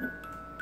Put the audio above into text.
Yeah.